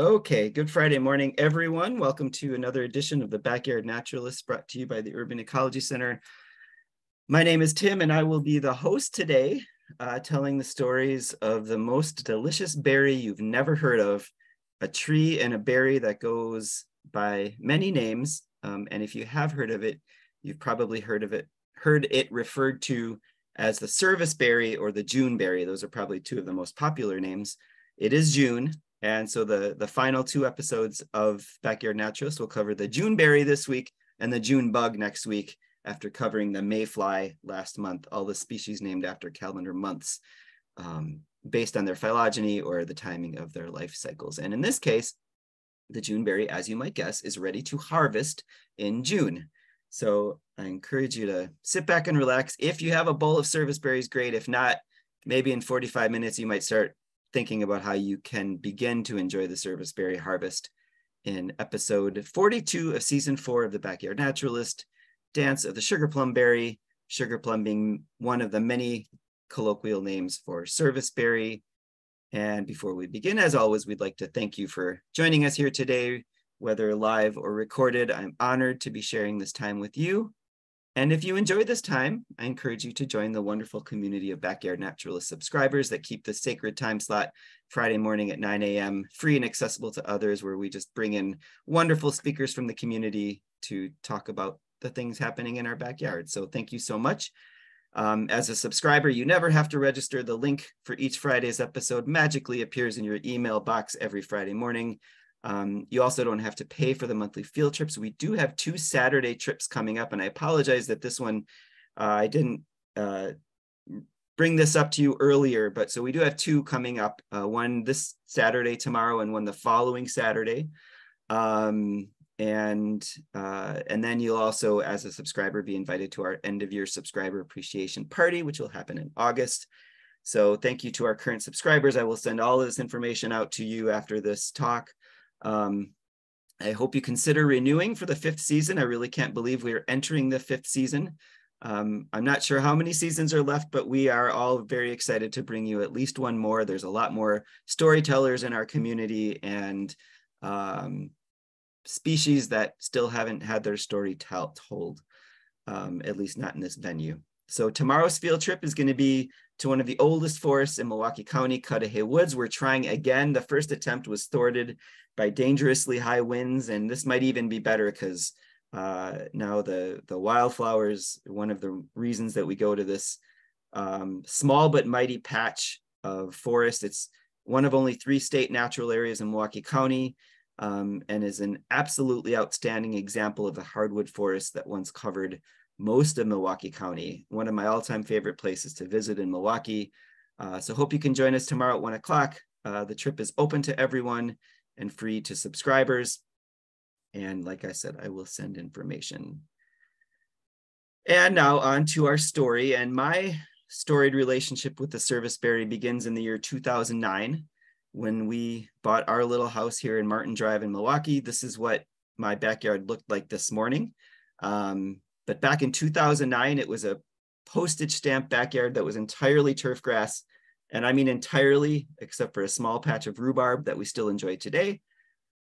Okay, good Friday morning, everyone. Welcome to another edition of the Backyard Naturalist brought to you by the Urban Ecology Center. My name is Tim, and I will be the host today, uh, telling the stories of the most delicious berry you've never heard of, a tree and a berry that goes by many names. Um, and if you have heard of it, you've probably heard of it, heard it referred to as the service berry or the June berry. Those are probably two of the most popular names. It is June, and so the, the final two episodes of Backyard Naturalist will cover the June berry this week and the June bug next week after covering the mayfly last month, all the species named after calendar months um, based on their phylogeny or the timing of their life cycles. And in this case, the June berry, as you might guess, is ready to harvest in June. So I encourage you to sit back and relax. If you have a bowl of service berries, great. If not, maybe in 45 minutes, you might start thinking about how you can begin to enjoy the service berry harvest in episode 42 of season four of the Backyard Naturalist, Dance of the Sugar Plum Berry, sugar plum being one of the many colloquial names for service berry. And before we begin, as always, we'd like to thank you for joining us here today, whether live or recorded. I'm honored to be sharing this time with you and if you enjoy this time, I encourage you to join the wonderful community of Backyard Naturalist subscribers that keep the sacred time slot Friday morning at 9 a.m. free and accessible to others, where we just bring in wonderful speakers from the community to talk about the things happening in our backyard. So thank you so much. Um, as a subscriber, you never have to register. The link for each Friday's episode magically appears in your email box every Friday morning. Um, you also don't have to pay for the monthly field trips. We do have two Saturday trips coming up, and I apologize that this one uh, I didn't uh, bring this up to you earlier, but so we do have two coming up, uh, one this Saturday tomorrow and one the following Saturday. Um, and uh, and then you'll also, as a subscriber, be invited to our end of year subscriber appreciation party, which will happen in August. So thank you to our current subscribers. I will send all of this information out to you after this talk. Um, I hope you consider renewing for the fifth season. I really can't believe we are entering the fifth season. Um, I'm not sure how many seasons are left, but we are all very excited to bring you at least one more. There's a lot more storytellers in our community and um, species that still haven't had their story told, um, at least not in this venue. So tomorrow's field trip is going to be to one of the oldest forests in Milwaukee County, Cudahy Woods. We're trying again. The first attempt was thwarted by dangerously high winds, and this might even be better because uh, now the the wildflowers. One of the reasons that we go to this um, small but mighty patch of forest. It's one of only three state natural areas in Milwaukee County. Um, and is an absolutely outstanding example of the hardwood forest that once covered most of Milwaukee County, one of my all-time favorite places to visit in Milwaukee. Uh, so hope you can join us tomorrow at one o'clock. Uh, the trip is open to everyone and free to subscribers. And like I said, I will send information. And now on to our story. And my storied relationship with the service berry begins in the year 2009 when we bought our little house here in Martin Drive in Milwaukee. This is what my backyard looked like this morning. Um, but back in 2009, it was a postage stamp backyard that was entirely turf grass. And I mean entirely, except for a small patch of rhubarb that we still enjoy today,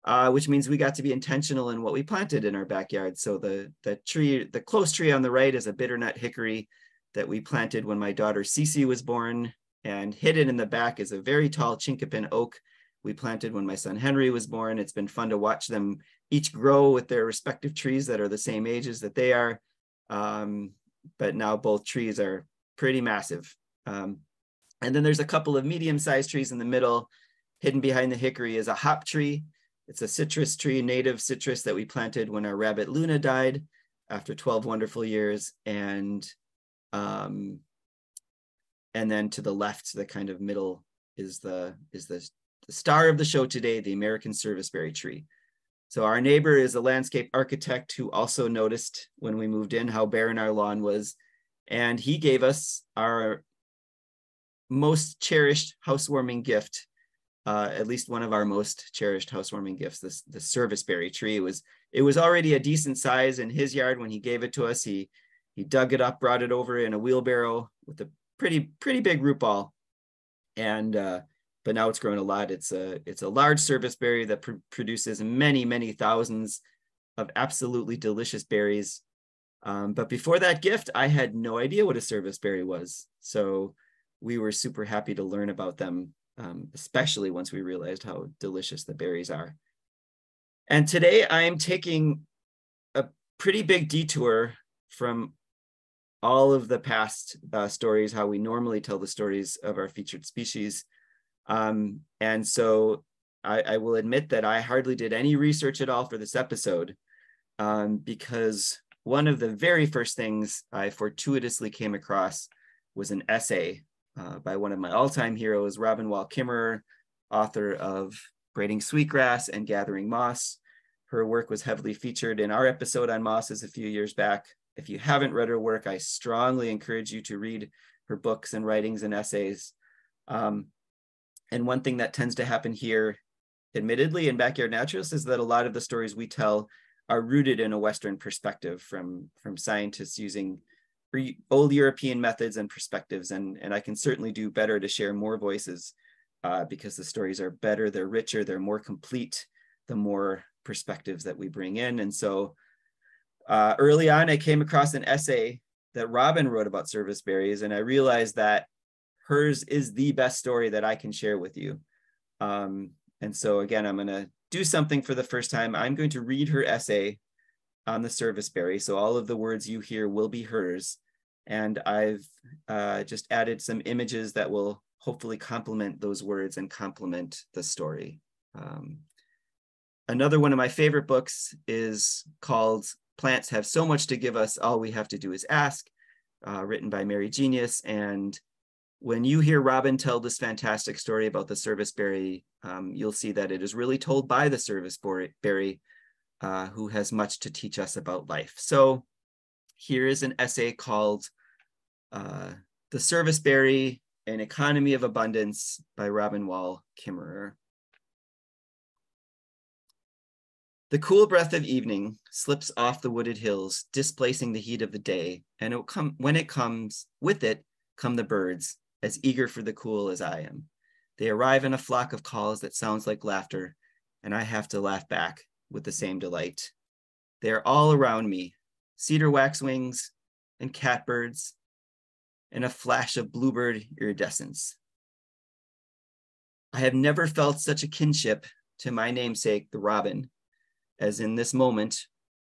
uh, which means we got to be intentional in what we planted in our backyard. So the, the tree, the close tree on the right is a bitternut hickory that we planted when my daughter Cece was born. And hidden in the back is a very tall chinkapin oak we planted when my son Henry was born. It's been fun to watch them each grow with their respective trees that are the same ages that they are. Um, but now both trees are pretty massive. Um, and then there's a couple of medium-sized trees in the middle. Hidden behind the hickory is a hop tree. It's a citrus tree, native citrus that we planted when our rabbit Luna died after 12 wonderful years. And um, and then to the left, the kind of middle is the is the, the star of the show today, the American serviceberry tree. So our neighbor is a landscape architect who also noticed when we moved in how barren our lawn was. And he gave us our most cherished housewarming gift, uh, at least one of our most cherished housewarming gifts, this the serviceberry tree. Was it was already a decent size in his yard when he gave it to us. He he dug it up, brought it over in a wheelbarrow with a pretty pretty big root ball, and uh, but now it's grown a lot. It's a it's a large service berry that pr produces many many thousands of absolutely delicious berries. Um, but before that gift, I had no idea what a service berry was. So we were super happy to learn about them, um, especially once we realized how delicious the berries are. And today I'm taking a pretty big detour from all of the past uh, stories, how we normally tell the stories of our featured species. Um, and so I, I, will admit that I hardly did any research at all for this episode um, because one of the very first things I fortuitously came across was an essay uh, by one of my all-time heroes, Robin Wall Kimmerer, author of Braiding Sweetgrass and Gathering Moss. Her work was heavily featured in our episode on mosses a few years back. If you haven't read her work, I strongly encourage you to read her books and writings and essays. Um, and one thing that tends to happen here, admittedly, in Backyard Naturalists is that a lot of the stories we tell are rooted in a Western perspective from, from scientists using old European methods and perspectives. And, and I can certainly do better to share more voices uh, because the stories are better, they're richer, they're more complete, the more perspectives that we bring in. And so uh, early on, I came across an essay that Robin wrote about service berries, and I realized that hers is the best story that I can share with you. Um, and so again, I'm going to do something for the first time. I'm going to read her essay on the service berry. So all of the words you hear will be hers. And I've uh, just added some images that will hopefully complement those words and complement the story. Um, another one of my favorite books is called Plants Have So Much to Give Us, All We Have to Do Is Ask, uh, written by Mary Geniusz. And when you hear Robin tell this fantastic story about the service berry, um, you'll see that it is really told by the service berry uh, who has much to teach us about life. So here is an essay called uh, The Service Berry, An Economy of Abundance by Robin Wall Kimmerer. The cool breath of evening slips off the wooded hills, displacing the heat of the day, and it come, when it comes, with it come the birds, as eager for the cool as I am. They arrive in a flock of calls that sounds like laughter, and I have to laugh back with the same delight. They are all around me, cedar waxwings and catbirds, and a flash of bluebird iridescence. I have never felt such a kinship to my namesake, the robin, as in this moment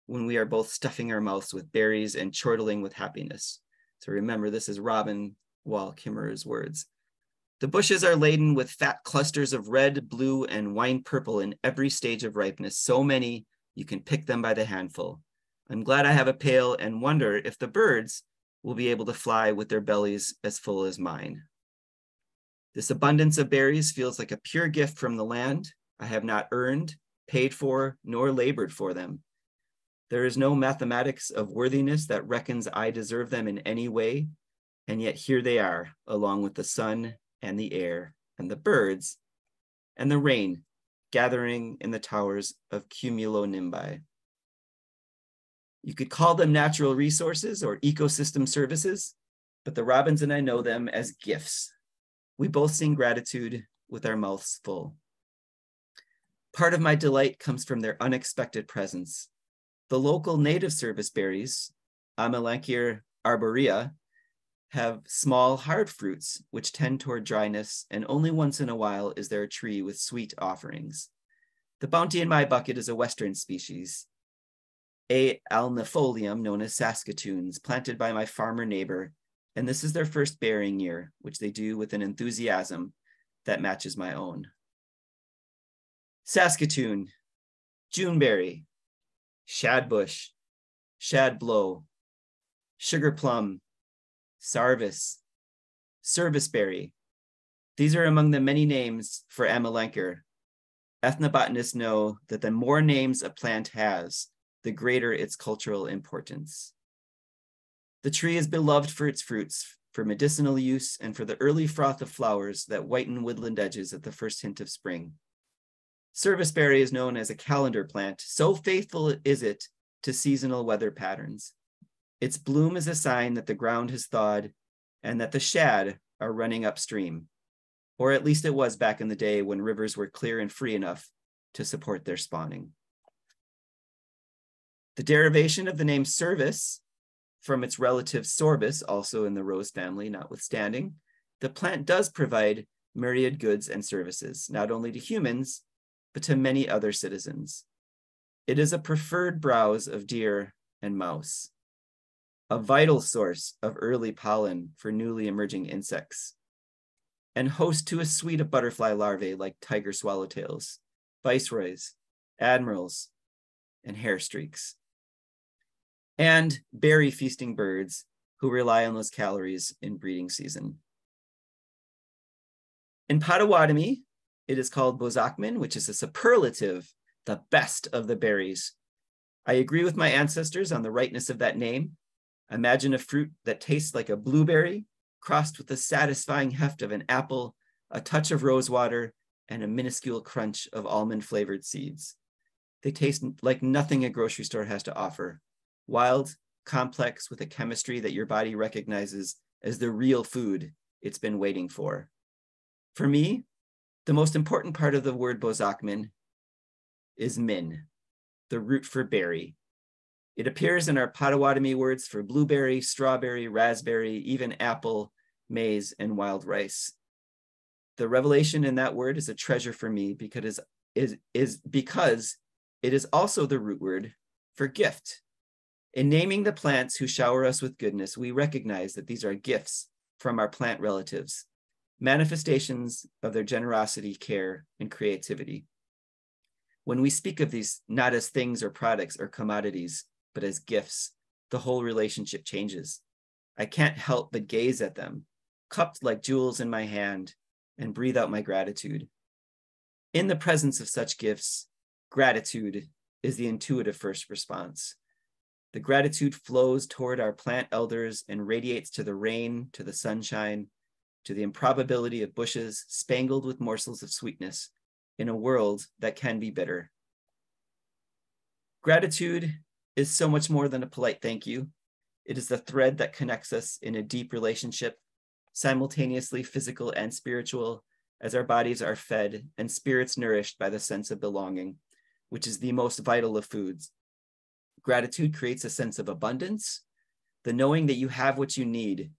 when we are both stuffing our mouths with berries and chortling with happiness. So remember, this is Robin Wall Kimmerer's words. The bushes are laden with fat clusters of red, blue, and wine purple in every stage of ripeness, so many you can pick them by the handful. I'm glad I have a pail and wonder if the birds will be able to fly with their bellies as full as mine. This abundance of berries feels like a pure gift from the land I have not earned paid for, nor labored for them. There is no mathematics of worthiness that reckons I deserve them in any way, and yet here they are, along with the sun and the air and the birds and the rain gathering in the towers of cumulonimbi. You could call them natural resources or ecosystem services, but the robins and I know them as gifts. We both sing gratitude with our mouths full. Part of my delight comes from their unexpected presence. The local native service berries, Amelanchier arborea, have small hard fruits which tend toward dryness, and only once in a while is there a tree with sweet offerings. The bounty in my bucket is a western species, A. alnifolium, known as Saskatoons, planted by my farmer neighbor, and this is their first bearing year, which they do with an enthusiasm that matches my own. Saskatoon, Juneberry, Shadbush, Shadblow, Sugar Plum, Sarvis, Serviceberry. These are among the many names for Amelanchier. Ethnobotanists know that the more names a plant has, the greater its cultural importance. The tree is beloved for its fruits, for medicinal use, and for the early froth of flowers that whiten woodland edges at the first hint of spring. Serviceberry is known as a calendar plant, so faithful is it to seasonal weather patterns. Its bloom is a sign that the ground has thawed and that the shad are running upstream. or at least it was back in the day when rivers were clear and free enough to support their spawning. The derivation of the name service from its relative Sorbus, also in the rose family, notwithstanding, the plant does provide myriad goods and services, not only to humans, but to many other citizens. It is a preferred browse of deer and mouse, a vital source of early pollen for newly emerging insects, and host to a suite of butterfly larvae like tiger swallowtails, viceroys, admirals, and hair streaks, and berry feasting birds who rely on those calories in breeding season. In Potawatomi, it is called Bozakmin, which is a superlative, the best of the berries. I agree with my ancestors on the rightness of that name. Imagine a fruit that tastes like a blueberry, crossed with the satisfying heft of an apple, a touch of rose water, and a minuscule crunch of almond flavored seeds. They taste like nothing a grocery store has to offer. Wild, complex, with a chemistry that your body recognizes as the real food it's been waiting for. For me, the most important part of the word Bozakmin is min, the root for berry. It appears in our Potawatomi words for blueberry, strawberry, raspberry, even apple, maize, and wild rice. The revelation in that word is a treasure for me because is, is because it is also the root word for gift. In naming the plants who shower us with goodness, we recognize that these are gifts from our plant relatives manifestations of their generosity, care, and creativity. When we speak of these not as things or products or commodities, but as gifts, the whole relationship changes. I can't help but gaze at them, cupped like jewels in my hand, and breathe out my gratitude. In the presence of such gifts, gratitude is the intuitive first response. The gratitude flows toward our plant elders and radiates to the rain, to the sunshine, to the improbability of bushes spangled with morsels of sweetness in a world that can be bitter. Gratitude is so much more than a polite thank you. It is the thread that connects us in a deep relationship, simultaneously physical and spiritual, as our bodies are fed and spirits nourished by the sense of belonging, which is the most vital of foods. Gratitude creates a sense of abundance, the knowing that you have what you need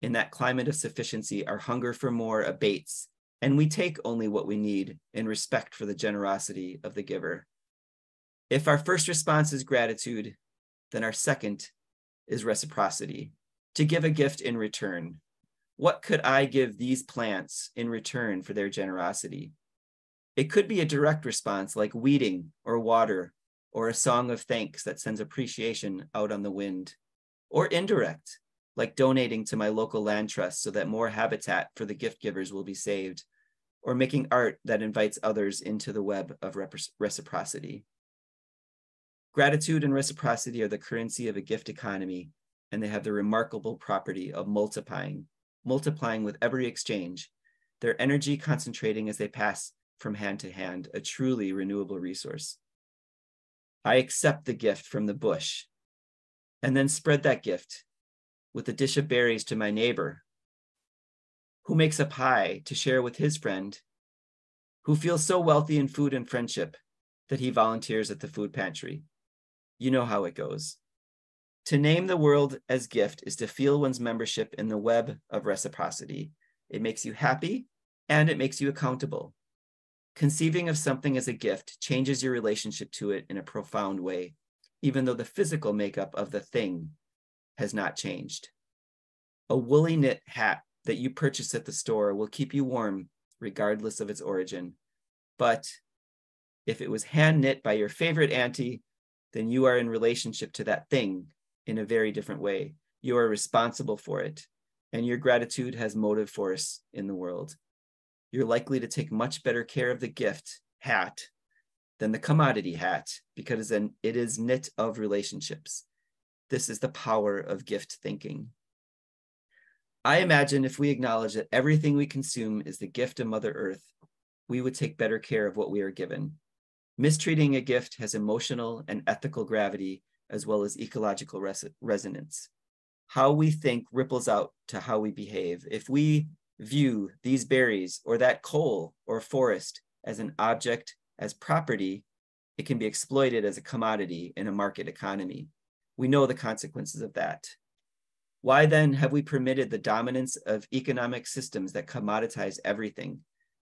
in that climate of sufficiency, our hunger for more abates, and we take only what we need in respect for the generosity of the giver. If our first response is gratitude, then our second is reciprocity, to give a gift in return. What could I give these plants in return for their generosity? It could be a direct response like weeding or water or a song of thanks that sends appreciation out on the wind, or indirect, like donating to my local land trust so that more habitat for the gift givers will be saved, or making art that invites others into the web of reciprocity. Gratitude and reciprocity are the currency of a gift economy, and they have the remarkable property of multiplying, multiplying with every exchange, their energy concentrating as they pass from hand to hand, a truly renewable resource. I accept the gift from the bush and then spread that gift with a dish of berries to my neighbor, who makes a pie to share with his friend, who feels so wealthy in food and friendship that he volunteers at the food pantry. You know how it goes. To name the world as gift is to feel one's membership in the web of reciprocity. It makes you happy and it makes you accountable. Conceiving of something as a gift changes your relationship to it in a profound way, even though the physical makeup of the thing has not changed. A woolly knit hat that you purchase at the store will keep you warm regardless of its origin. But if it was hand knit by your favorite auntie, then you are in relationship to that thing in a very different way. You are responsible for it, and your gratitude has motive force in the world. You're likely to take much better care of the gift hat than the commodity hat because then it is knit of relationships. This is the power of gift thinking. I imagine if we acknowledge that everything we consume is the gift of Mother Earth, we would take better care of what we are given. Mistreating a gift has emotional and ethical gravity as well as ecological res- resonance. How we think ripples out to how we behave. If we view these berries or that coal or forest as an object, as property, it can be exploited as a commodity in a market economy. We know the consequences of that. Why then have we permitted the dominance of economic systems that commoditize everything,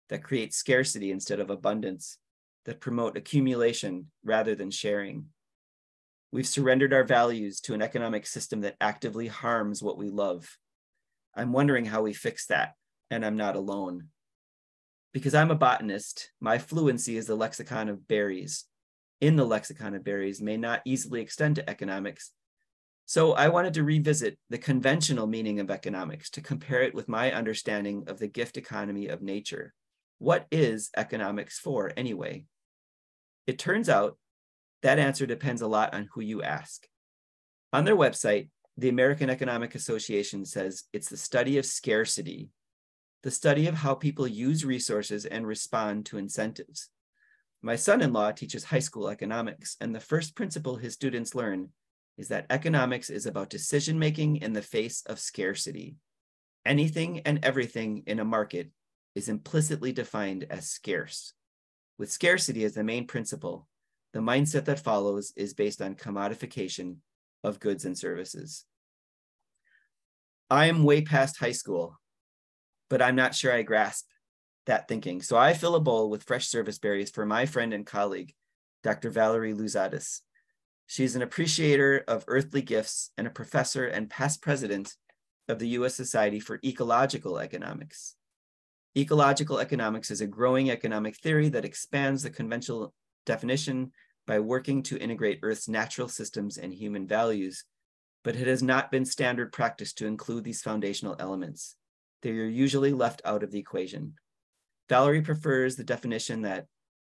that create scarcity instead of abundance, that promote accumulation rather than sharing? We've surrendered our values to an economic system that actively harms what we love. I'm wondering how we fix that, and I'm not alone. Because I'm a botanist, my fluency is the lexicon of berries. In the lexicon of berries may not easily extend to economics. So I wanted to revisit the conventional meaning of economics to compare it with my understanding of the gift economy of nature. What is economics for anyway? It turns out that answer depends a lot on who you ask. On their website, the American Economic Association says it's the study of scarcity, the study of how people use resources and respond to incentives. My son in law teaches high school economics, and the first principle his students learn is that economics is about decision making in the face of scarcity. Anything and everything in a market is implicitly defined as scarce. With scarcity as the main principle, the mindset that follows is based on commodification of goods and services. I am way past high school, but I'm not sure I grasp that thinking. So I fill a bowl with fresh service berries for my friend and colleague, Dr. Valerie Luzadis. She's an appreciator of earthly gifts and a professor and past president of the US Society for Ecological Economics. Ecological economics is a growing economic theory that expands the conventional definition by working to integrate Earth's natural systems and human values, but it has not been standard practice to include these foundational elements. They are usually left out of the equation. Valerie prefers the definition that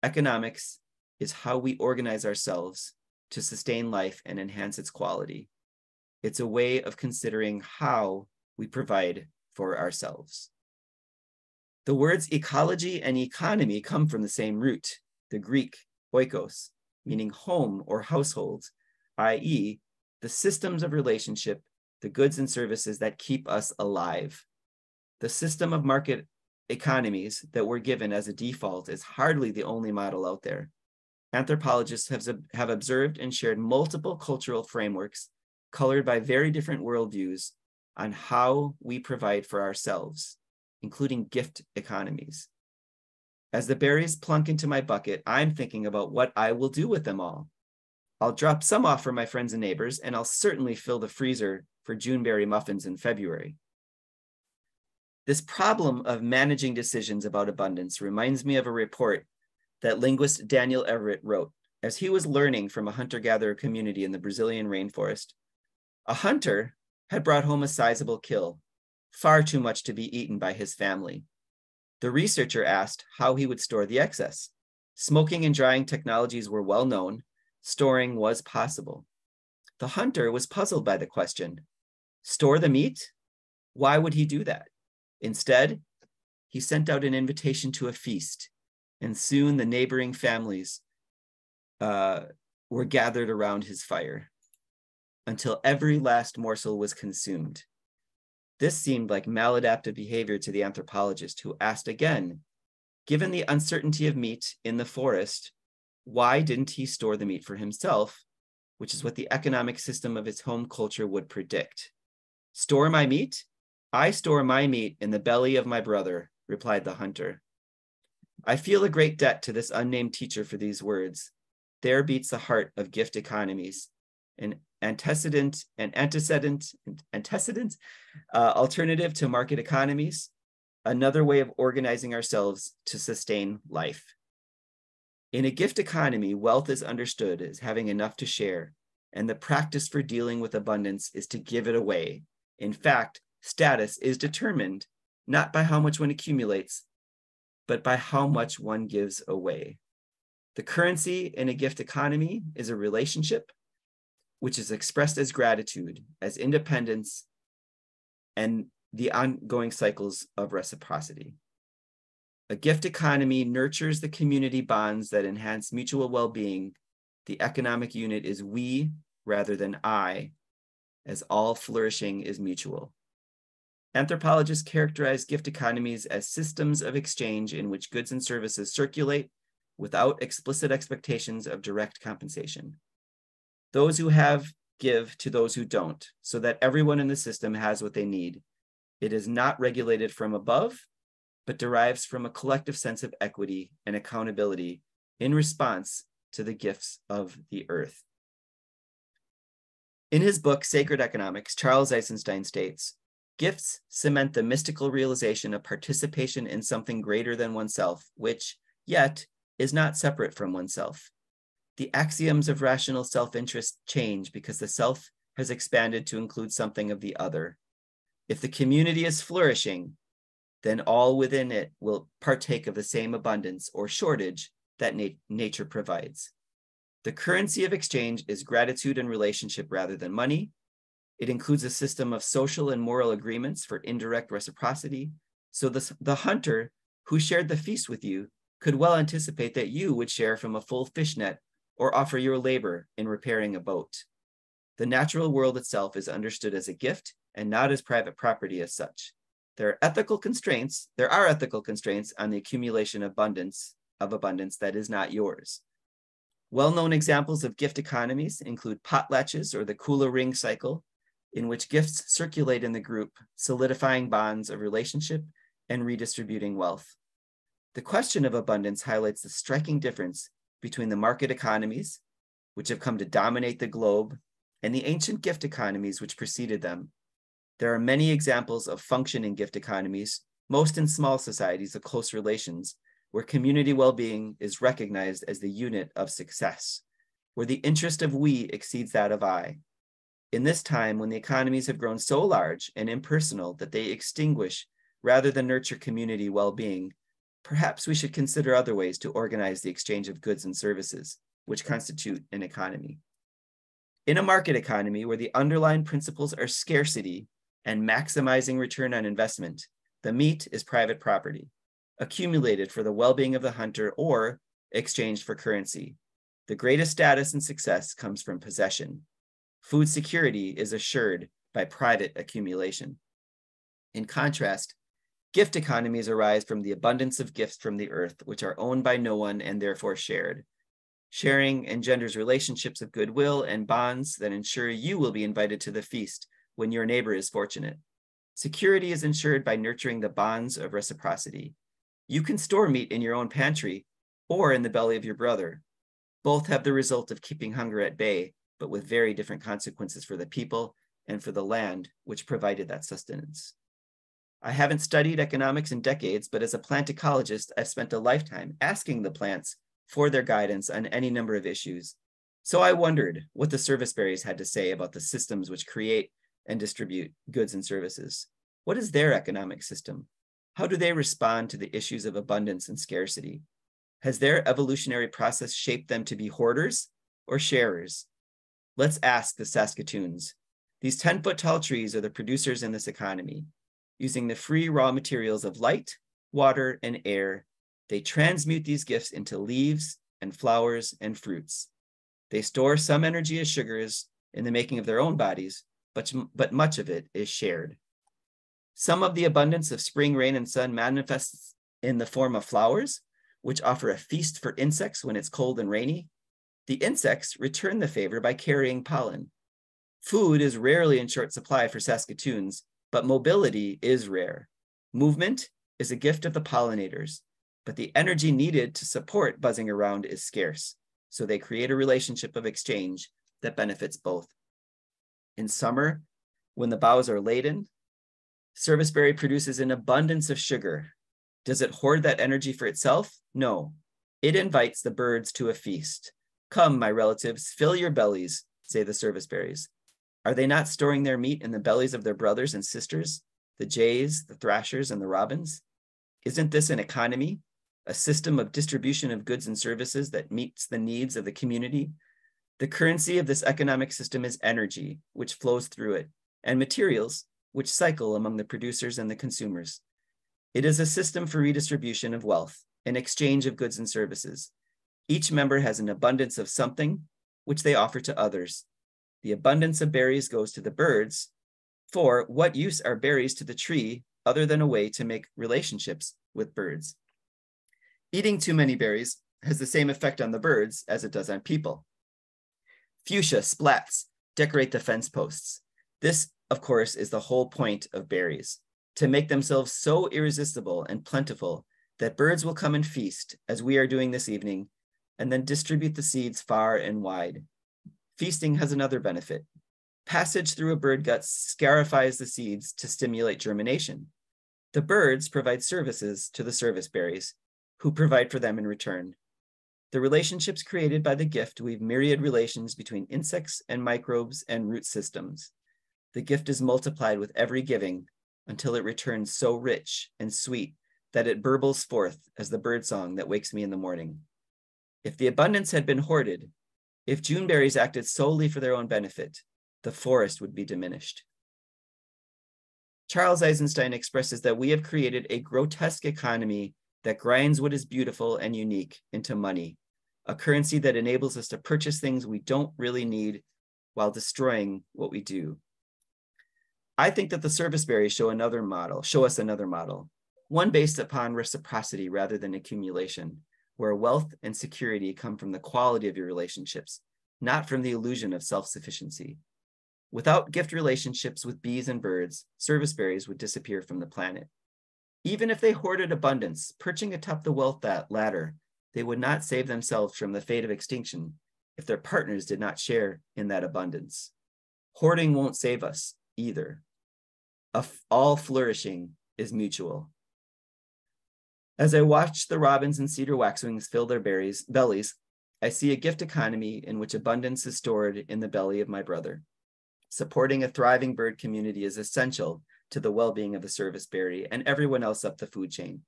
economics is how we organize ourselves to sustain life and enhance its quality. It's a way of considering how we provide for ourselves. The words ecology and economy come from the same root, the Greek oikos, meaning home or household, i.e., the systems of relationship, the goods and services that keep us alive. The system of market economies that we're given as a default is hardly the only model out there. Anthropologists have, have observed and shared multiple cultural frameworks colored by very different worldviews on how we provide for ourselves, including gift economies. As the berries plunk into my bucket, I'm thinking about what I will do with them all. I'll drop some off for my friends and neighbors, and I'll certainly fill the freezer for Juneberry muffins in February. This problem of managing decisions about abundance reminds me of a report that linguist Daniel Everett wrote as he was learning from a hunter gatherer community in the Brazilian rainforest. A hunter had brought home a sizable kill, far too much to be eaten by his family. The researcher asked how he would store the excess. Smoking and drying technologies were well known, storing was possible. The hunter was puzzled by the question store the meat? Why would he do that? Instead, he sent out an invitation to a feast, and soon the neighboring families uh, were gathered around his fire until every last morsel was consumed. This seemed like maladaptive behavior to the anthropologist, who asked again Given the uncertainty of meat in the forest, why didn't he store the meat for himself, which is what the economic system of his home culture would predict? Store my meat? I store my meat in the belly of my brother, replied the hunter. I feel a great debt to this unnamed teacher for these words. There beats the heart of gift economies, an antecedent and antecedent antecedent uh, alternative to market economies, another way of organizing ourselves to sustain life. In a gift economy, wealth is understood as having enough to share, and the practice for dealing with abundance is to give it away. In fact, status is determined not by how much one accumulates, but by how much one gives away. The currency in a gift economy is a relationship, which is expressed as gratitude, as independence, and the ongoing cycles of reciprocity. A gift economy nurtures the community bonds that enhance mutual well being. The economic unit is we rather than I, as all flourishing is mutual. Anthropologists characterize gift economies as systems of exchange in which goods and services circulate without explicit expectations of direct compensation. Those who have give to those who don't, so that everyone in the system has what they need. It is not regulated from above, but derives from a collective sense of equity and accountability in response to the gifts of the earth. In his book, Sacred Economics, Charles Eisenstein states Gifts cement the mystical realization of participation in something greater than oneself, which, yet, is not separate from oneself. The axioms of rational self interest change because the self has expanded to include something of the other. If the community is flourishing, then all within it will partake of the same abundance or shortage that nat- nature provides. The currency of exchange is gratitude and relationship rather than money, it includes a system of social and moral agreements for indirect reciprocity. So the, the hunter who shared the feast with you could well anticipate that you would share from a full fish net or offer your labor in repairing a boat. The natural world itself is understood as a gift and not as private property as such. There are ethical constraints, there are ethical constraints on the accumulation of abundance of abundance that is not yours. Well-known examples of gift economies include potlatches or the Kula ring cycle, in which gifts circulate in the group, solidifying bonds of relationship and redistributing wealth. The question of abundance highlights the striking difference between the market economies, which have come to dominate the globe, and the ancient gift economies which preceded them. There are many examples of functioning gift economies, most in small societies of close relations, where community well being is recognized as the unit of success, where the interest of we exceeds that of I, in this time when the economies have grown so large and impersonal that they extinguish rather than nurture community well being, perhaps we should consider other ways to organize the exchange of goods and services, which constitute an economy. In a market economy where the underlying principles are scarcity and maximizing return on investment, the meat is private property, accumulated for the well being of the hunter or exchanged for currency. The greatest status and success comes from possession, Food security is assured by private accumulation. In contrast, gift economies arise from the abundance of gifts from the earth, which are owned by no one and therefore shared. Sharing engenders relationships of goodwill and bonds that ensure you will be invited to the feast when your neighbor is fortunate. Security is ensured by nurturing the bonds of reciprocity. You can store meat in your own pantry or in the belly of your brother. Both have the result of keeping hunger at bay but with very different consequences for the people and for the land which provided that sustenance. I haven't studied economics in decades, but as a plant ecologist, I've spent a lifetime asking the plants for their guidance on any number of issues. So I wondered what the service berries had to say about the systems which create and distribute goods and services. What is their economic system? How do they respond to the issues of abundance and scarcity? Has their evolutionary process shaped them to be hoarders or sharers? Let's ask the Saskatoons. These 10 foot tall trees are the producers in this economy. Using the free raw materials of light, water, and air, they transmute these gifts into leaves and flowers and fruits. They store some energy as sugars in the making of their own bodies, but, but much of it is shared. Some of the abundance of spring rain and sun manifests in the form of flowers, which offer a feast for insects when it's cold and rainy, the insects return the favor by carrying pollen. Food is rarely in short supply for Saskatoons, but mobility is rare. Movement is a gift of the pollinators, but the energy needed to support buzzing around is scarce. So they create a relationship of exchange that benefits both. In summer, when the boughs are laden, serviceberry produces an abundance of sugar. Does it hoard that energy for itself? No. It invites the birds to a feast. Come, my relatives, fill your bellies, say the serviceberries. Are they not storing their meat in the bellies of their brothers and sisters, the jays, the thrashers, and the robins? Isn't this an economy, a system of distribution of goods and services that meets the needs of the community? The currency of this economic system is energy, which flows through it, and materials, which cycle among the producers and the consumers. It is a system for redistribution of wealth, an exchange of goods and services, each member has an abundance of something which they offer to others. The abundance of berries goes to the birds, For what use are berries to the tree other than a way to make relationships with birds? Eating too many berries has the same effect on the birds as it does on people. Fuchsia splats decorate the fence posts. This, of course, is the whole point of berries to make themselves so irresistible and plentiful that birds will come and feast, as we are doing this evening, and then distribute the seeds far and wide. Feasting has another benefit. Passage through a bird gut scarifies the seeds to stimulate germination. The birds provide services to the service berries, who provide for them in return. The relationships created by the gift weave myriad relations between insects and microbes and root systems. The gift is multiplied with every giving until it returns so rich and sweet that it burbles forth as the birdsong that wakes me in the morning. If the abundance had been hoarded, if Juneberries acted solely for their own benefit, the forest would be diminished. Charles Eisenstein expresses that we have created a grotesque economy that grinds what is beautiful and unique into money, a currency that enables us to purchase things we don't really need while destroying what we do. I think that the service berries show another model, show us another model, one based upon reciprocity rather than accumulation, where wealth and security come from the quality of your relationships, not from the illusion of self-sufficiency. Without gift relationships with bees and birds, service berries would disappear from the planet. Even if they hoarded abundance, perching atop the wealth that ladder, they would not save themselves from the fate of extinction if their partners did not share in that abundance. Hoarding won't save us either. All flourishing is mutual. As I watch the robins and cedar waxwings fill their berries, bellies, I see a gift economy in which abundance is stored in the belly of my brother. Supporting a thriving bird community is essential to the well-being of the service berry and everyone else up the food chain.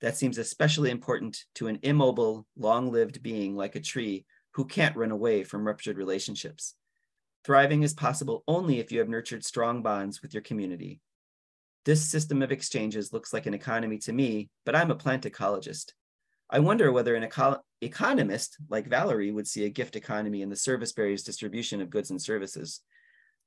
That seems especially important to an immobile, long-lived being like a tree who can't run away from ruptured relationships. Thriving is possible only if you have nurtured strong bonds with your community. This system of exchanges looks like an economy to me, but I'm a plant ecologist. I wonder whether an eco economist like Valerie would see a gift economy in the service berries distribution of goods and services.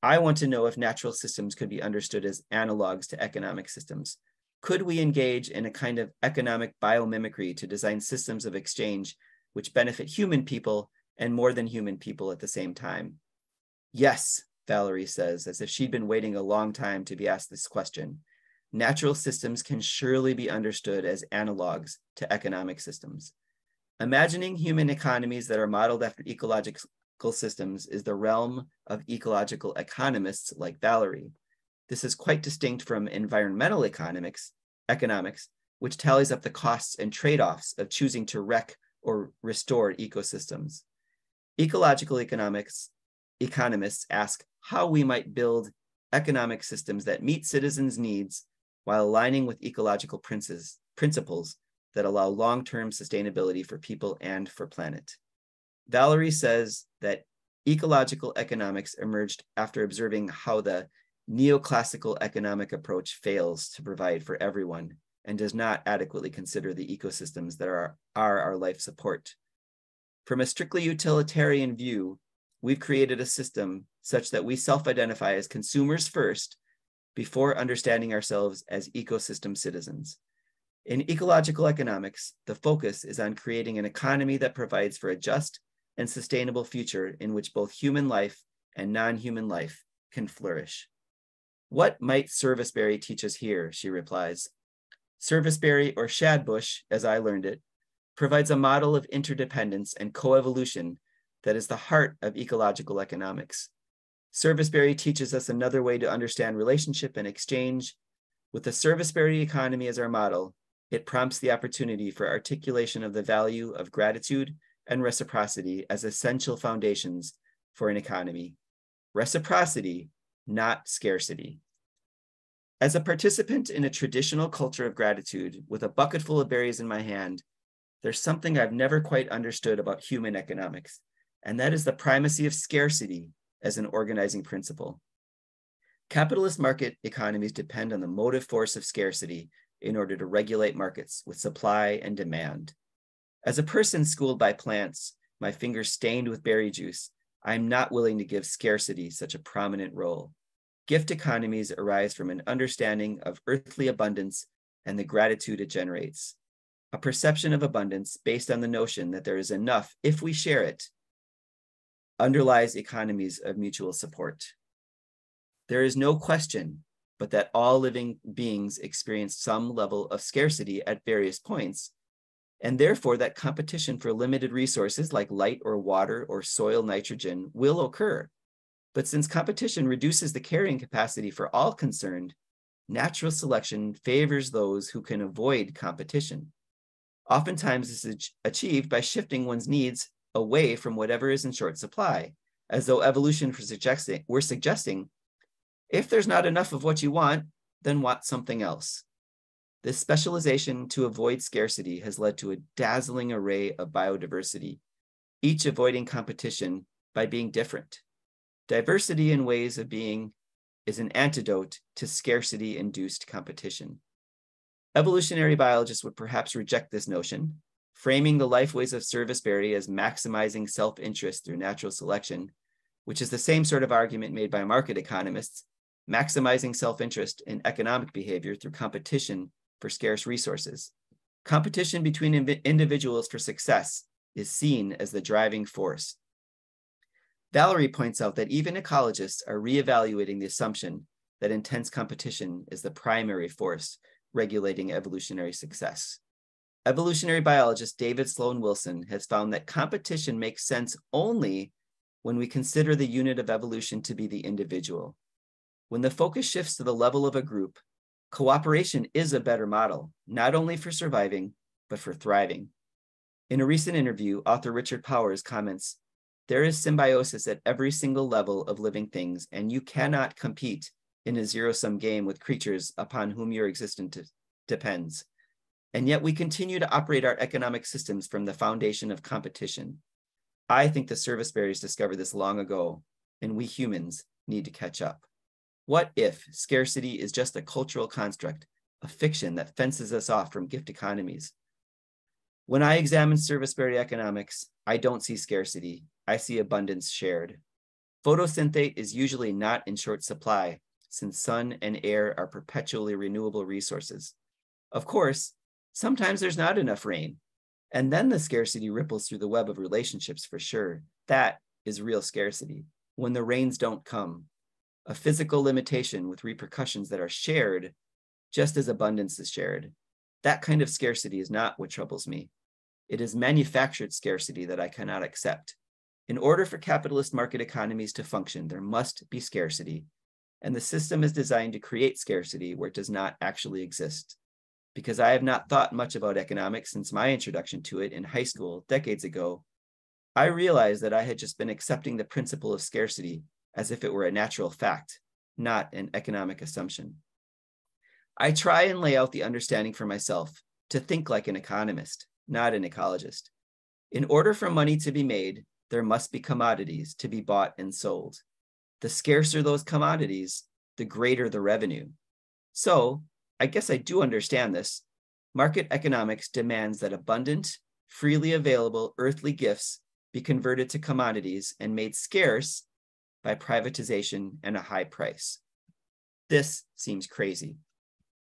I want to know if natural systems could be understood as analogs to economic systems. Could we engage in a kind of economic biomimicry to design systems of exchange which benefit human people and more than human people at the same time? Yes, Valerie says, as if she'd been waiting a long time to be asked this question. Natural systems can surely be understood as analogs to economic systems. Imagining human economies that are modeled after ecological systems is the realm of ecological economists like Valerie. This is quite distinct from environmental economics, economics, which tallies up the costs and trade-offs of choosing to wreck or restore ecosystems. Ecological economics economists ask how we might build economic systems that meet citizens' needs while aligning with ecological principles that allow long-term sustainability for people and for planet. Valerie says that ecological economics emerged after observing how the neoclassical economic approach fails to provide for everyone and does not adequately consider the ecosystems that are, are our life support. From a strictly utilitarian view, we've created a system such that we self-identify as consumers first before understanding ourselves as ecosystem citizens. In ecological economics, the focus is on creating an economy that provides for a just and sustainable future in which both human life and non-human life can flourish. What might serviceberry teach us here, she replies. Serviceberry or shadbush, as I learned it, provides a model of interdependence and coevolution that is the heart of ecological economics. Serviceberry teaches us another way to understand relationship and exchange. With the serviceberry economy as our model, it prompts the opportunity for articulation of the value of gratitude and reciprocity as essential foundations for an economy. Reciprocity, not scarcity. As a participant in a traditional culture of gratitude with a bucket full of berries in my hand, there's something I've never quite understood about human economics, and that is the primacy of scarcity as an organizing principle. Capitalist market economies depend on the motive force of scarcity in order to regulate markets with supply and demand. As a person schooled by plants, my fingers stained with berry juice, I am not willing to give scarcity such a prominent role. Gift economies arise from an understanding of earthly abundance and the gratitude it generates. A perception of abundance based on the notion that there is enough if we share it underlies economies of mutual support. There is no question but that all living beings experience some level of scarcity at various points, and therefore that competition for limited resources like light or water or soil nitrogen will occur. But since competition reduces the carrying capacity for all concerned, natural selection favors those who can avoid competition. Oftentimes, this is achieved by shifting one's needs away from whatever is in short supply, as though evolution suggesting, we're suggesting if there's not enough of what you want, then want something else. This specialization to avoid scarcity has led to a dazzling array of biodiversity, each avoiding competition by being different. Diversity in ways of being is an antidote to scarcity induced competition. Evolutionary biologists would perhaps reject this notion, framing the lifeways of service serviceberry as maximizing self interest through natural selection, which is the same sort of argument made by market economists, maximizing self interest in economic behavior through competition for scarce resources. Competition between individuals for success is seen as the driving force Valerie points out that even ecologists are reevaluating the assumption that intense competition is the primary force regulating evolutionary success. Evolutionary biologist David Sloan Wilson has found that competition makes sense only when we consider the unit of evolution to be the individual. When the focus shifts to the level of a group, cooperation is a better model, not only for surviving, but for thriving. In a recent interview, author Richard Powers comments there is symbiosis at every single level of living things, and you cannot compete in a zero sum game with creatures upon whom your existence depends. And yet we continue to operate our economic systems from the foundation of competition. I think the serviceberries discovered this long ago, and we humans need to catch up. What if scarcity is just a cultural construct, a fiction that fences us off from gift economies? When I examine serviceberry economics, I don't see scarcity. I see abundance shared. Photosynthate is usually not in short supply since sun and air are perpetually renewable resources. Of course, sometimes there's not enough rain, and then the scarcity ripples through the web of relationships for sure. That is real scarcity when the rains don't come, a physical limitation with repercussions that are shared just as abundance is shared. That kind of scarcity is not what troubles me. It is manufactured scarcity that I cannot accept. In order for capitalist market economies to function, there must be scarcity. And the system is designed to create scarcity where it does not actually exist. Because I have not thought much about economics since my introduction to it in high school decades ago, I realized that I had just been accepting the principle of scarcity as if it were a natural fact, not an economic assumption. I try and lay out the understanding for myself to think like an economist, not an ecologist. In order for money to be made, there must be commodities to be bought and sold. The scarcer those commodities, the greater the revenue. So, I guess I do understand this. Market economics demands that abundant, freely available earthly gifts be converted to commodities and made scarce by privatization and a high price. This seems crazy.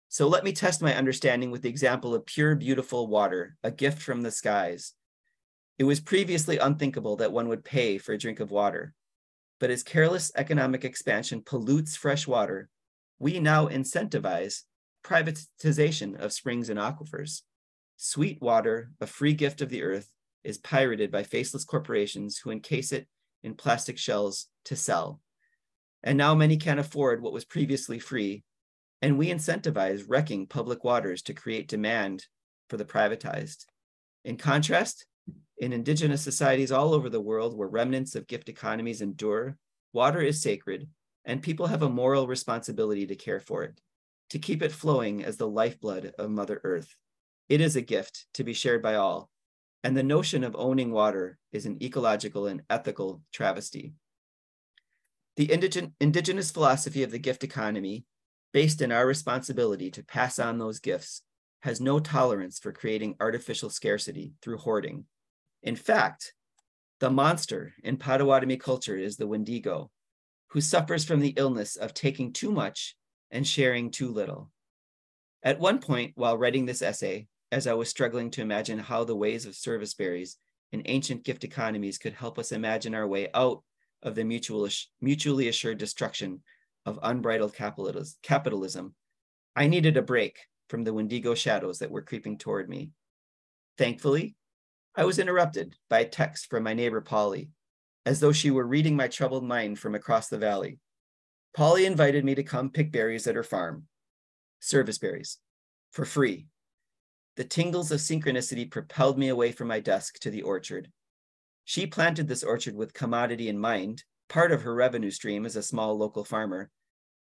So let me test my understanding with the example of pure, beautiful water, a gift from the skies. It was previously unthinkable that one would pay for a drink of water. But as careless economic expansion pollutes fresh water, we now incentivize privatization of springs and aquifers. Sweet water, a free gift of the earth, is pirated by faceless corporations who encase it in plastic shells to sell. And now many can't afford what was previously free, and we incentivize wrecking public waters to create demand for the privatized. In contrast, in indigenous societies all over the world where remnants of gift economies endure, water is sacred, and people have a moral responsibility to care for it, to keep it flowing as the lifeblood of Mother Earth. It is a gift to be shared by all, and the notion of owning water is an ecological and ethical travesty. The indigen- indigenous philosophy of the gift economy, based in our responsibility to pass on those gifts, has no tolerance for creating artificial scarcity through hoarding in fact, the monster in Potawatomi culture is the Wendigo, who suffers from the illness of taking too much and sharing too little. At one point, while writing this essay, as I was struggling to imagine how the ways of service berries and ancient gift economies could help us imagine our way out of the mutual, mutually assured destruction of unbridled capitalism, I needed a break from the Wendigo shadows that were creeping toward me. Thankfully, I was interrupted by a text from my neighbor Polly, as though she were reading my troubled mind from across the valley. Polly invited me to come pick berries at her farm, service berries, for free. The tingles of synchronicity propelled me away from my desk to the orchard. She planted this orchard with commodity in mind, part of her revenue stream as a small local farmer,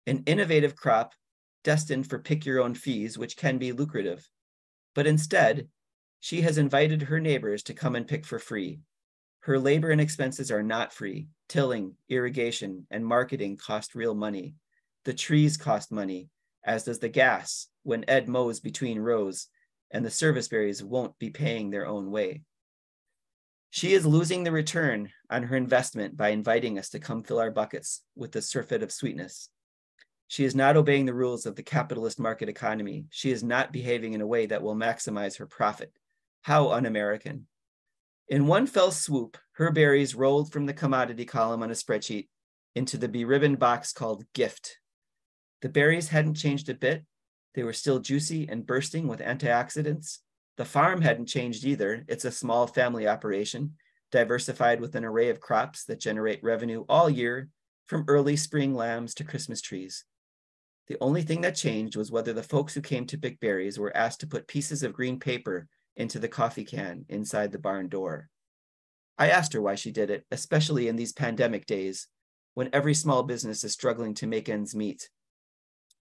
an innovative crop destined for pick your own fees, which can be lucrative. But instead, she has invited her neighbors to come and pick for free. Her labor and expenses are not free. Tilling, irrigation, and marketing cost real money. The trees cost money, as does the gas when Ed mows between rows, and the service berries won't be paying their own way. She is losing the return on her investment by inviting us to come fill our buckets with the surfeit of sweetness. She is not obeying the rules of the capitalist market economy. She is not behaving in a way that will maximize her profit. How un American. In one fell swoop, her berries rolled from the commodity column on a spreadsheet into the beribboned box called gift. The berries hadn't changed a bit. They were still juicy and bursting with antioxidants. The farm hadn't changed either. It's a small family operation, diversified with an array of crops that generate revenue all year, from early spring lambs to Christmas trees. The only thing that changed was whether the folks who came to pick berries were asked to put pieces of green paper into the coffee can inside the barn door. I asked her why she did it, especially in these pandemic days when every small business is struggling to make ends meet.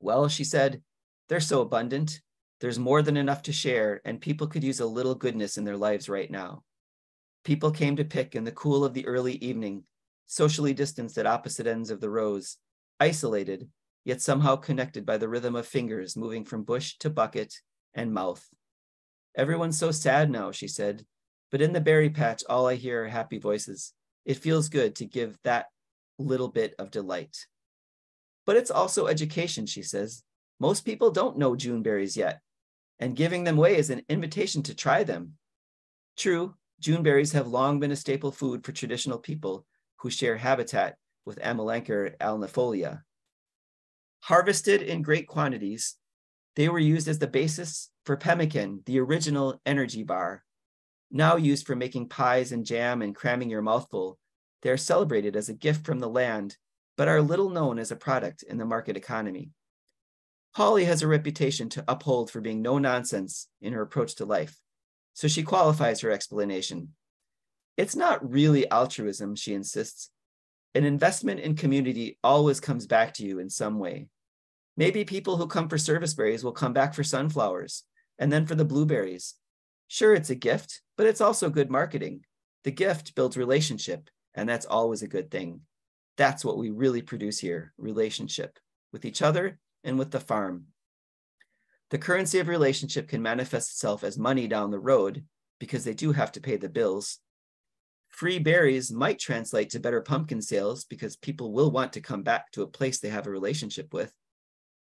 Well, she said, they're so abundant. There's more than enough to share, and people could use a little goodness in their lives right now. People came to pick in the cool of the early evening, socially distanced at opposite ends of the rows, isolated yet somehow connected by the rhythm of fingers moving from bush to bucket and mouth. Everyone's so sad now, she said, but in the berry patch, all I hear are happy voices. It feels good to give that little bit of delight. But it's also education, she says. Most people don't know June berries yet, and giving them away is an invitation to try them. True, June berries have long been a staple food for traditional people who share habitat with Amelanchier alnifolia, Harvested in great quantities, they were used as the basis for pemmican, the original energy bar. Now used for making pies and jam and cramming your mouthful, they are celebrated as a gift from the land, but are little known as a product in the market economy. Polly has a reputation to uphold for being no nonsense in her approach to life, so she qualifies her explanation. It's not really altruism, she insists. An investment in community always comes back to you in some way. Maybe people who come for service berries will come back for sunflowers and then for the blueberries. Sure, it's a gift, but it's also good marketing. The gift builds relationship, and that's always a good thing. That's what we really produce here relationship with each other and with the farm. The currency of relationship can manifest itself as money down the road because they do have to pay the bills. Free berries might translate to better pumpkin sales because people will want to come back to a place they have a relationship with.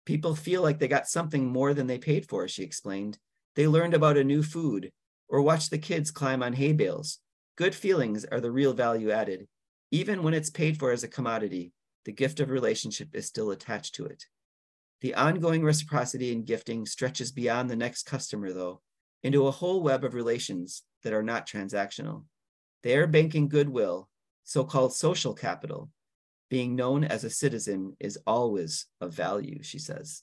People feel like they got something more than they paid for, she explained. They learned about a new food or watched the kids climb on hay bales. Good feelings are the real value added. Even when it's paid for as a commodity, the gift of relationship is still attached to it. The ongoing reciprocity in gifting stretches beyond the next customer, though, into a whole web of relations that are not transactional. They are banking goodwill, so called social capital, being known as a citizen is always of value, she says.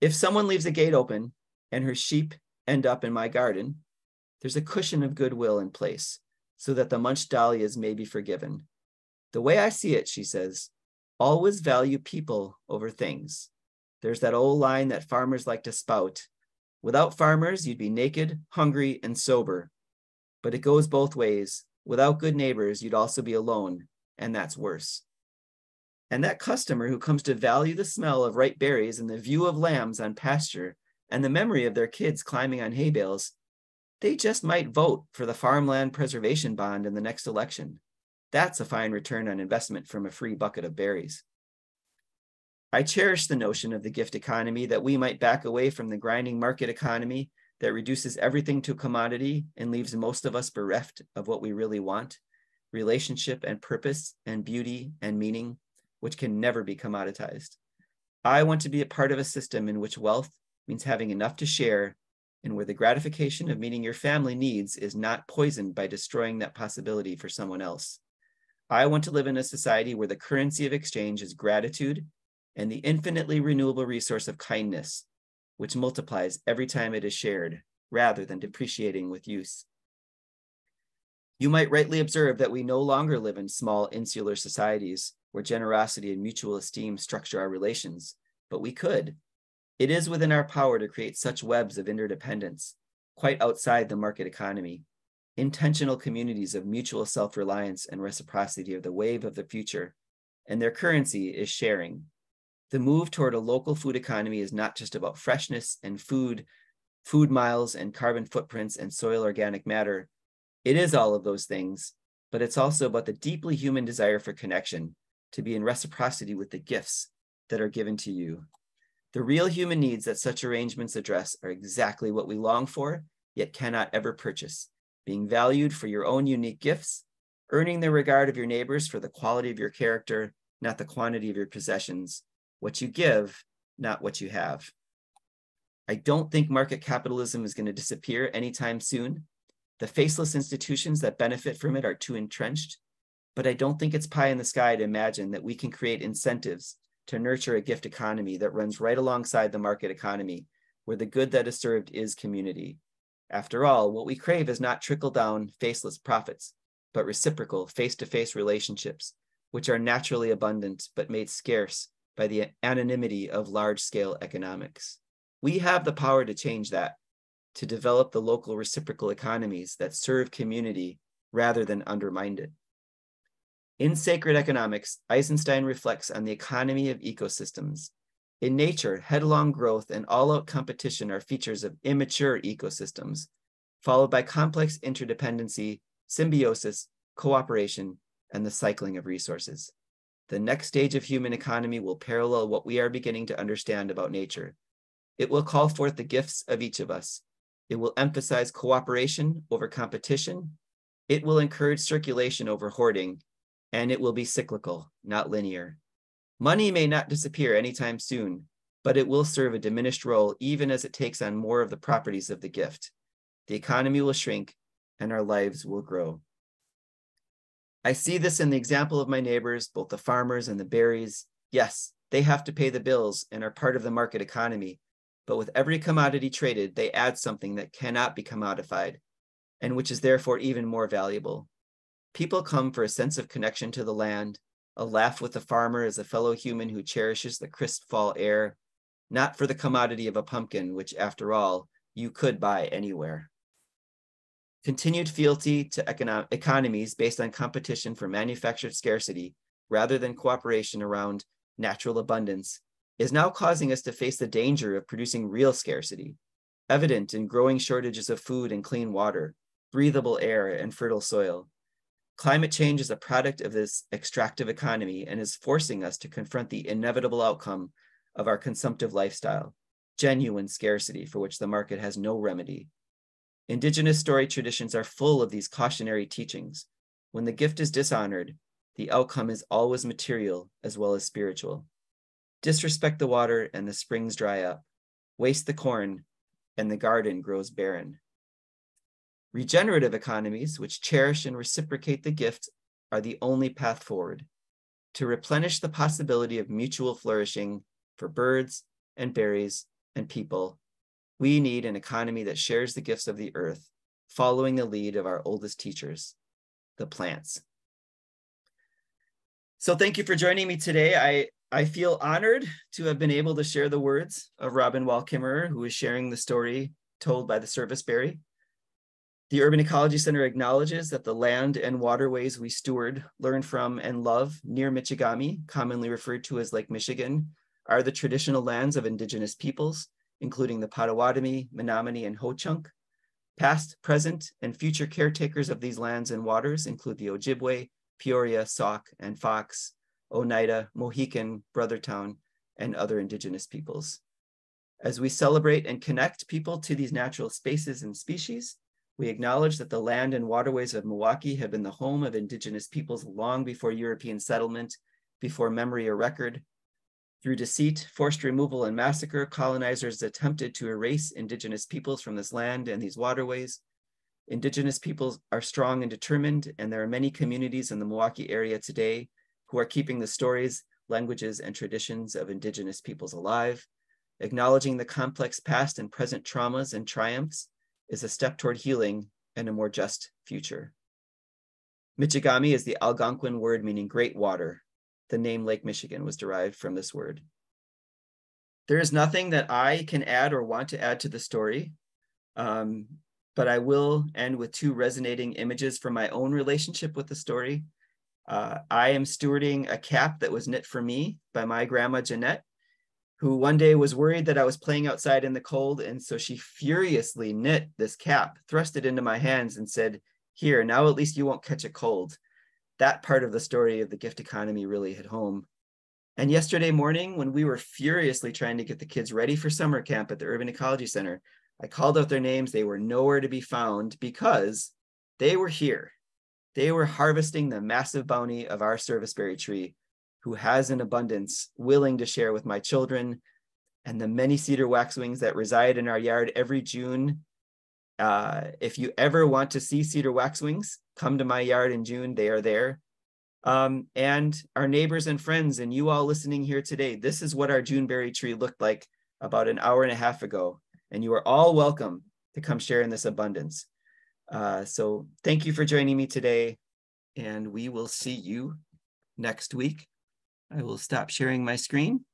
If someone leaves a gate open and her sheep end up in my garden, there's a cushion of goodwill in place so that the munched dahlias may be forgiven. The way I see it, she says, always value people over things. There's that old line that farmers like to spout. Without farmers, you'd be naked, hungry, and sober. But it goes both ways. Without good neighbors, you'd also be alone and that's worse. And that customer who comes to value the smell of ripe berries and the view of lambs on pasture and the memory of their kids climbing on hay bales, they just might vote for the farmland preservation bond in the next election. That's a fine return on investment from a free bucket of berries. I cherish the notion of the gift economy that we might back away from the grinding market economy that reduces everything to commodity and leaves most of us bereft of what we really want relationship and purpose and beauty and meaning, which can never be commoditized. I want to be a part of a system in which wealth means having enough to share and where the gratification of meeting your family needs is not poisoned by destroying that possibility for someone else. I want to live in a society where the currency of exchange is gratitude and the infinitely renewable resource of kindness, which multiplies every time it is shared rather than depreciating with use. You might rightly observe that we no longer live in small insular societies where generosity and mutual esteem structure our relations, but we could. It is within our power to create such webs of interdependence, quite outside the market economy, intentional communities of mutual self reliance and reciprocity of the wave of the future, and their currency is sharing. The move toward a local food economy is not just about freshness and food, food miles and carbon footprints and soil organic matter. It is all of those things, but it's also about the deeply human desire for connection, to be in reciprocity with the gifts that are given to you. The real human needs that such arrangements address are exactly what we long for, yet cannot ever purchase being valued for your own unique gifts, earning the regard of your neighbors for the quality of your character, not the quantity of your possessions, what you give, not what you have. I don't think market capitalism is going to disappear anytime soon. The faceless institutions that benefit from it are too entrenched, but I don't think it's pie in the sky to imagine that we can create incentives to nurture a gift economy that runs right alongside the market economy, where the good that is served is community. After all, what we crave is not trickle down, faceless profits, but reciprocal, face to face relationships, which are naturally abundant but made scarce by the anonymity of large scale economics. We have the power to change that, to develop the local reciprocal economies that serve community rather than undermine it. In Sacred Economics, Eisenstein reflects on the economy of ecosystems. In nature, headlong growth and all out competition are features of immature ecosystems, followed by complex interdependency, symbiosis, cooperation, and the cycling of resources. The next stage of human economy will parallel what we are beginning to understand about nature. It will call forth the gifts of each of us. It will emphasize cooperation over competition. It will encourage circulation over hoarding and it will be cyclical, not linear. Money may not disappear anytime soon, but it will serve a diminished role even as it takes on more of the properties of the gift. The economy will shrink and our lives will grow. I see this in the example of my neighbors, both the farmers and the berries. Yes, they have to pay the bills and are part of the market economy, but with every commodity traded, they add something that cannot be commodified and which is therefore even more valuable. People come for a sense of connection to the land, a laugh with the farmer as a fellow human who cherishes the crisp fall air, not for the commodity of a pumpkin, which, after all, you could buy anywhere. Continued fealty to econo- economies based on competition for manufactured scarcity rather than cooperation around natural abundance is now causing us to face the danger of producing real scarcity, evident in growing shortages of food and clean water, breathable air, and fertile soil. Climate change is a product of this extractive economy and is forcing us to confront the inevitable outcome of our consumptive lifestyle, genuine scarcity for which the market has no remedy. Indigenous story traditions are full of these cautionary teachings. When the gift is dishonored, the outcome is always material as well as spiritual. Disrespect the water and the springs dry up. Waste the corn and the garden grows barren. Regenerative economies, which cherish and reciprocate the gift, are the only path forward to replenish the possibility of mutual flourishing for birds and berries and people. We need an economy that shares the gifts of the earth, following the lead of our oldest teachers, the plants. So thank you for joining me today. I, I feel honored to have been able to share the words of Robin Wall Kimmerer, who is sharing the story told by the service berry. The Urban Ecology Center acknowledges that the land and waterways we steward, learn from, and love near Michigami, commonly referred to as Lake Michigan, are the traditional lands of indigenous peoples, including the Potawatomi, Menominee, and Ho-Chunk. Past, present, and future caretakers of these lands and waters include the Ojibwe, Peoria, Sauk, and Fox, Oneida, Mohican, Brothertown, and other Indigenous peoples. As we celebrate and connect people to these natural spaces and species, we acknowledge that the land and waterways of Milwaukee have been the home of Indigenous peoples long before European settlement, before memory or record. Through deceit, forced removal, and massacre, colonizers attempted to erase Indigenous peoples from this land and these waterways. Indigenous peoples are strong and determined, and there are many communities in the Milwaukee area today who are keeping the stories, languages, and traditions of Indigenous peoples alive. Acknowledging the complex past and present traumas and triumphs is a step toward healing and a more just future. Michigami is the Algonquin word meaning great water. The name Lake Michigan was derived from this word. There is nothing that I can add or want to add to the story, um, but I will end with two resonating images from my own relationship with the story. Uh, I am stewarding a cap that was knit for me by my grandma Jeanette who one day was worried that I was playing outside in the cold. And so she furiously knit this cap, thrust it into my hands, and said, Here, now at least you won't catch a cold. That part of the story of the gift economy really hit home. And yesterday morning, when we were furiously trying to get the kids ready for summer camp at the Urban Ecology Center, I called out their names. They were nowhere to be found because they were here. They were harvesting the massive bounty of our serviceberry tree who has an abundance willing to share with my children and the many cedar waxwings that reside in our yard every June. Uh, if you ever want to see cedar waxwings, come to my yard in June. They are there. Um, and our neighbors and friends, and you all listening here today, this is what our Juneberry tree looked like about an hour and a half ago. And you are all welcome to come share in this abundance. Uh, so thank you for joining me today, and we will see you next week. I will stop sharing my screen.